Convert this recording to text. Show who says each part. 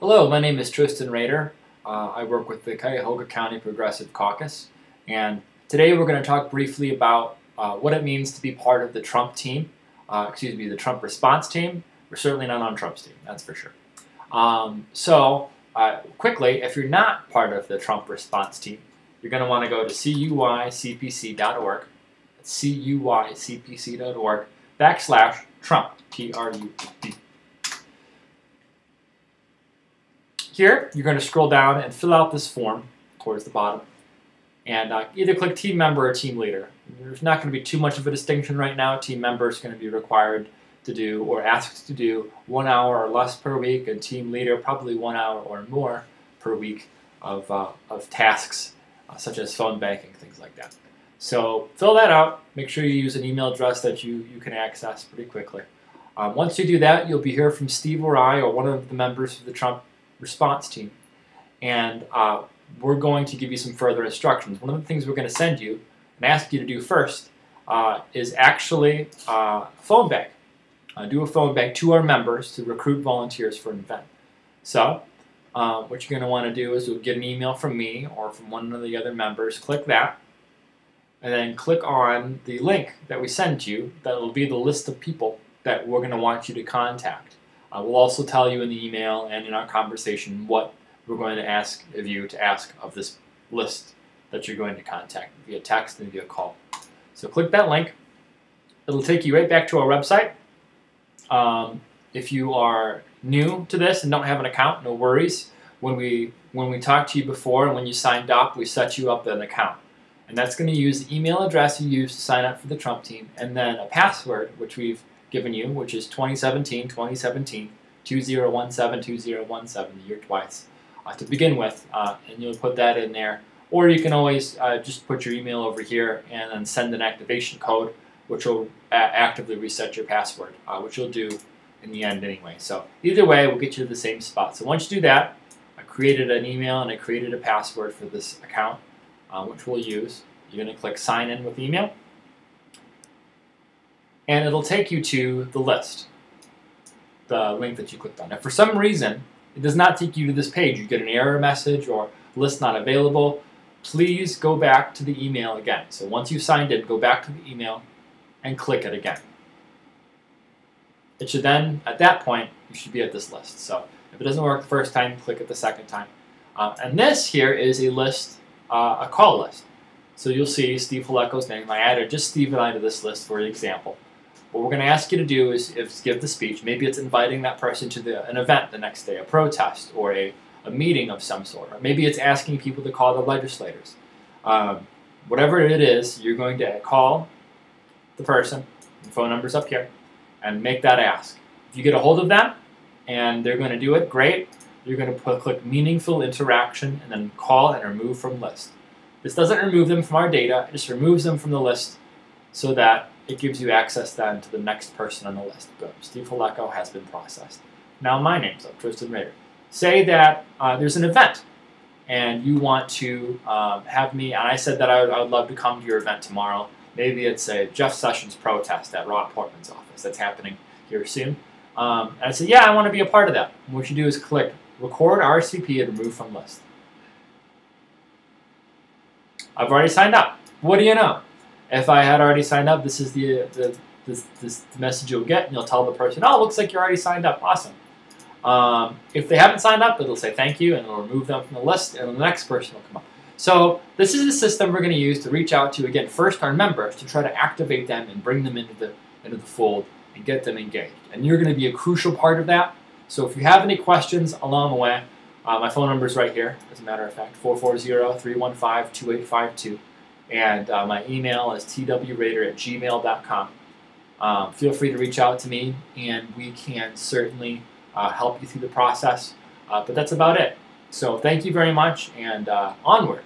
Speaker 1: Hello, my name is Tristan Rader. Uh, I work with the Cuyahoga County Progressive Caucus, and today we're going to talk briefly about uh, what it means to be part of the Trump team. Uh, excuse me, the Trump response team. We're certainly not on Trump's team, that's for sure. Um, so, uh, quickly, if you're not part of the Trump response team, you're going to want to go to cuycpc.org. Cuycpc.org backslash Trump, T Here, you're going to scroll down and fill out this form towards the bottom. And uh, either click team member or team leader. There's not going to be too much of a distinction right now. Team member is going to be required to do or asked to do one hour or less per week, and team leader probably one hour or more per week of, uh, of tasks uh, such as phone banking, things like that. So fill that out. Make sure you use an email address that you, you can access pretty quickly. Um, once you do that, you'll be here from Steve or I or one of the members of the Trump response team. And uh, we're going to give you some further instructions. One of the things we're going to send you and ask you to do first uh, is actually uh, phone bank. Uh, do a phone bank to our members to recruit volunteers for an event. So, uh, what you're going to want to do is you'll get an email from me or from one of the other members. Click that, and then click on the link that we send you. That will be the list of people that we're going to want you to contact. Uh, we'll also tell you in the email and in our conversation what we're going to ask of you to ask of this list that you're going to contact via text and via call. So click that link. It'll take you right back to our website. Um, if you are new to this and don't have an account, no worries. When we when we talked to you before and when you signed up, we set you up an account. And that's going to use the email address you used to sign up for the Trump team and then a password, which we've given you, which is 2017, 2017, 2017, 2017, the year twice, uh, to begin with, uh, and you'll put that in there. Or you can always uh, just put your email over here and then send an activation code, which will actively reset your password, uh, which you'll do in the end anyway. So either way, we'll get you to the same spot. So once you do that, I created an email and I created a password for this account, uh, which we'll use. You're going to click sign in with email and it'll take you to the list, the link that you clicked on. If for some reason it does not take you to this page, you get an error message or list not available, please go back to the email again. So once you've signed in, go back to the email and click it again. It should then, at that point, you should be at this list. So if it doesn't work the first time, click it the second time. Uh, and this here is a list, uh, a call list. So you'll see Steve Holecko's name. I added just Steve and I to this list for example. What we're going to ask you to do is, is give the speech. Maybe it's inviting that person to the, an event the next day, a protest or a, a meeting of some sort. Or maybe it's asking people to call the legislators. Um, whatever it is, you're going to call the person, the phone number's up here, and make that ask. If you get a hold of them and they're going to do it, great. You're going to put, click meaningful interaction and then call and remove from list. This doesn't remove them from our data, it just removes them from the list so that it gives you access then to the next person on the list. Boom, Steve Holecko has been processed. Now my name's up, Tristan Rader. Say that uh, there's an event and you want to um, have me, and I said that I would, I would, love to come to your event tomorrow. Maybe it's a Jeff Sessions protest at Rob Portman's office that's happening here soon. Um, and I said, yeah, I want to be a part of that. And what you do is click record RSVP and remove from list. I've already signed up. What do you know? If I had already signed up, this is the, the this, message you'll get, and you'll tell the person, oh, looks like you're already signed up. Awesome. Um, if they haven't signed up, it'll say thank you, and it'll remove them from the list, and the next person will come up. So this is the system we're going to use to reach out to, again, first our members, to try to activate them and bring them into the, into the fold and get them engaged. And you're going to be a crucial part of that. So if you have any questions along the way, uh, my phone number is right here, as a matter of fact, 440-315-2852 and uh, my email is twrader at gmail.com. Um, feel free to reach out to me, and we can certainly uh, help you through the process. Uh, but that's about it. So thank you very much, and uh, onward.